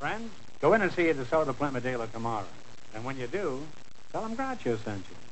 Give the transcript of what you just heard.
Friends, go in and see the DeSoto Plymouth dealer tomorrow. And when you do, tell them Groucho sent you.